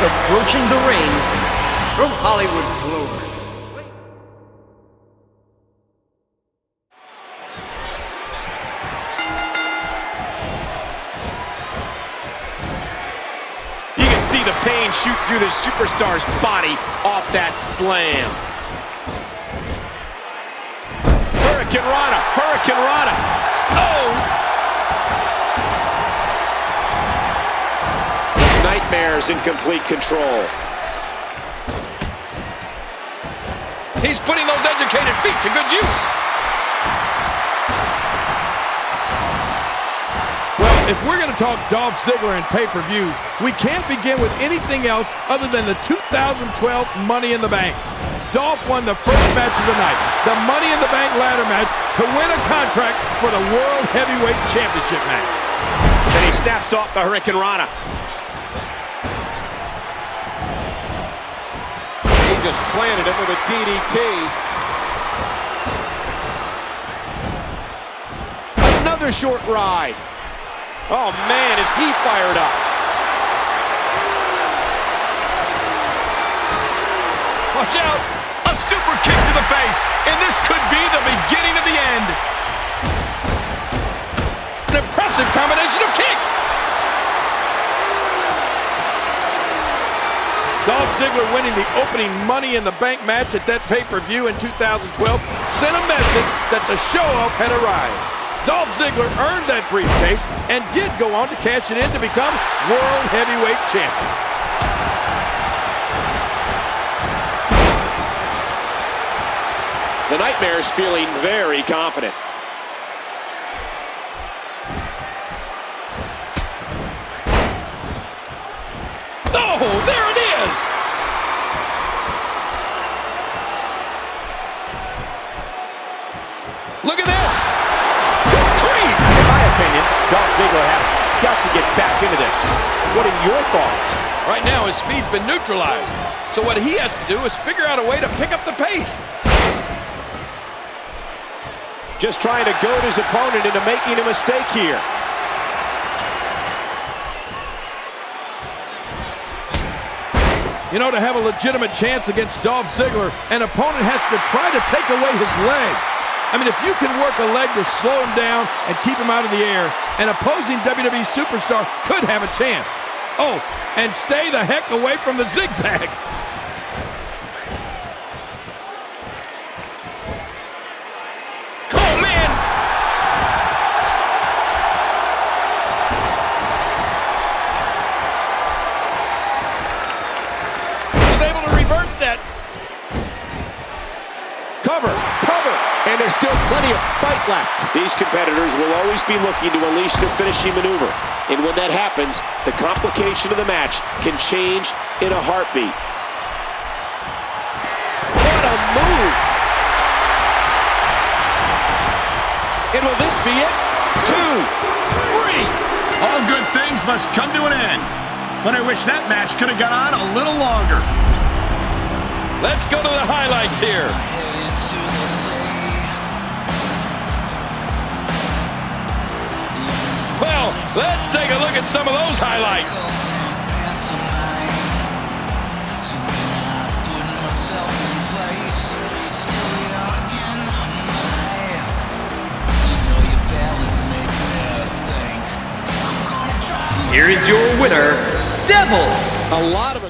approaching the ring from Hollywood, Florida. You can see the pain shoot through the superstar's body off that slam. hurricanrana, Hurricane Rana. Oh! Nightmares in complete control. He's putting those educated feet to good use. Well, if we're going to talk Dolph Ziggler and pay-per-views, we can't begin with anything else other than the 2012 Money in the Bank. Dolph won the first match of the night, the Money in the Bank ladder match, to win a contract for the World Heavyweight Championship match. Then he snaps off the hurricanrana. Just planted him with a DDT. Another short ride. Oh, man, is he fired up. Watch out! A super kick to the face, and this could be the beginning of the end. An impressive combination of kicks. Dolph Ziggler winning the opening Money in the Bank match at that pay-per-view in 2012 sent a message that the show-off had arrived. Dolph Ziggler earned that briefcase and did go on to cash it in to become World Heavyweight Champion. The Nightmare's feeling very confident. Oh, there it is! Ziggler has got to get back into this. What are your thoughts? Right now, his speed's been neutralized. So what he has to do is figure out a way to pick up the pace. Just trying to goad his opponent into making a mistake here. You know, to have a legitimate chance against Dolph Ziggler, an opponent has to try to take away his legs. I mean, if you can work a leg to slow him down and keep him out of the air, an opposing WWE superstar could have a chance. Oh, and stay the heck away from the zigzag. Man! Was able to reverse that. Cover, cover, and there's still plenty of fight left. These competitors will always be looking to unleash their finishing maneuver. And when that happens, the complication of the match can change in a heartbeat. What a move! And will this be it? Two, three. All good things must come to an end. But I wish that match could have gone on a little longer. Let's go to the highlights here. Let's take a look at some of those highlights. Here is your winner, Devil. A lot of